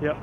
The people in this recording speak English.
Yep.